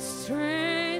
strength.